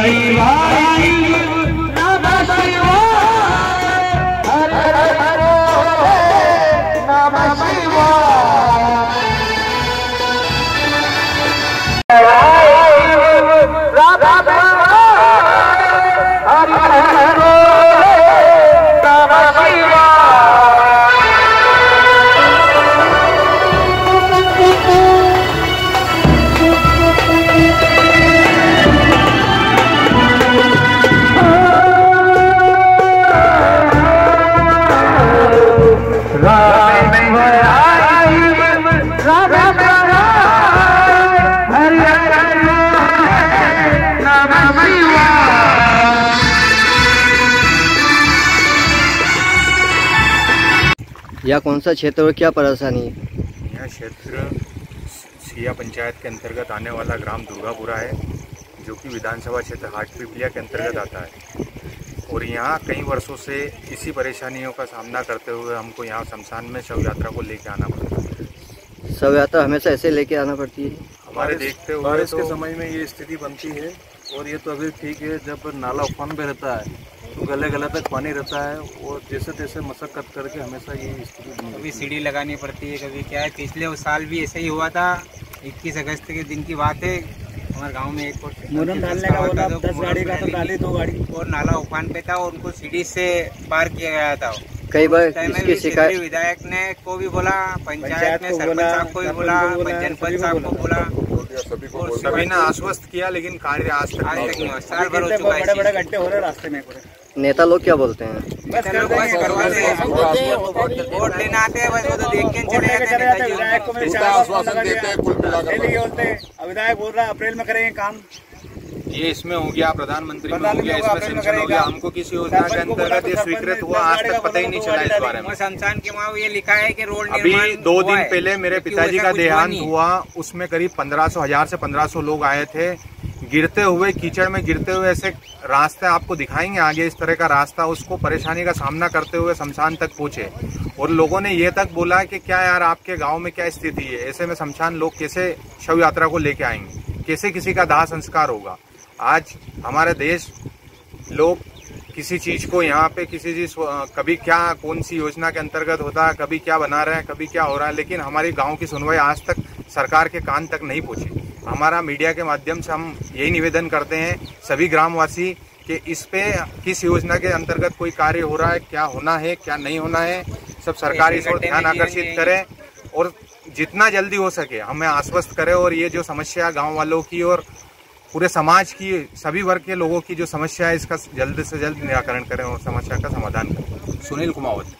भाई भाई। यह कौन सा क्षेत्र और क्या परेशानी है? यह क्षेत्र सिया पंचायत के अंतर्गत आने वाला ग्राम दुर्गापुरा है जो कि विधानसभा क्षेत्र हाट पिपलिया के अंतर्गत आता है। और यहाँ कई वर्षों से इसी परेशानियों का सामना करते हुए हमको यहाँ शमशान में शव यात्रा को लेकर आना पड़ता है। शव यात्रा हमेशा ऐसे लेके आना पड़ती है? हमारे देखते हुए बारिश के तो समय में ये स्थिति बनती है और ये तो अभी ठीक है जब नाला उफान पे रहता है तो गले गले तक पानी रहता है और जैसे तैसे मशक्कत करके हमेशा ये स्थिति कभी सीढ़ी लगानी पड़ती है कभी क्या है। पिछले साल भी ऐसे ही हुआ था 21 अगस्त के दिन की बात है हमारे गाँव में एक और मुरम डालने का बोला दस गाड़ी का तो डाली दो गाड़ी। और नाला उफान पे था और उनको सीढ़ी से पार किया गया था। कई बार इसकी शिकायत विधायक ने को भी बोला पंचायत ने सरपंच साहब को भी बोला बोला, जनपद सभी साहब को बोला। सभी ने आश्वस्त किया लेकिन कार्य आज तक साल भर हो चुका है बड़े बड़े गड्ढे हो रहे रास्ते में पूरे। नेता लोग क्या बोलते हैं? बस वोट लेने आते हैं बस वो तो देख के चले जाते हैं हैं, विधायक बोल रहा है अप्रैल में करेंगे काम। ये इसमें हो गया प्रधानमंत्री में हो गया इसमें सेंशन हो गया। हमको किसी योजना के अंतर्गत ये स्वीकृत हुआ आज तक पता ही नहीं चला इस बारे में। शमशान के वहाँ ये लिखा है कि रोड अभी दो दिन पहले मेरे पिताजी का देहांत हुआ उसमें करीब पंद्रह सौ हज़ार से पंद्रह सौ लोग आए थे। गिरते हुए, कीचड़ में गिरते हुए ऐसे रास्ते आपको दिखाएँगे, आगे इस तरह का रास्ता, उसको परेशानी का सामना करते हुए शमशान तक पहुँचे। और लोगों ने ये तक बोला कि क्या यार, आपके गाँव में क्या स्थिति है? ऐसे में शमशान लोग कैसे शव यात्रा को लेके आएँगे? कैसे किसी का दाह संस्कार होगा? आज हमारे देश लोग किसी चीज़ को यहाँ पे किसी चीज़ कभी क्या कौन सी योजना के अंतर्गत होता है कभी क्या बना रहे हैं, कभी क्या हो रहा है, लेकिन हमारे गाँव की सुनवाई आज तक सरकार के कान तक नहीं पहुँची। हमारा मीडिया के माध्यम से हम यही निवेदन करते हैं सभी ग्रामवासी कि इस पे किस योजना के अंतर्गत कोई कार्य हो रहा है क्या होना है क्या नहीं होना है सब सरकार इस ओर ध्यान आकर्षित करे और जितना जल्दी हो सके हमें आश्वस्त करे और ये जो समस्या गाँव वालों की और पूरे समाज की सभी वर्ग के लोगों की जो समस्या है इसका जल्द से जल्द निराकरण करें और समस्या का समाधान करें। सुनील कुमावत।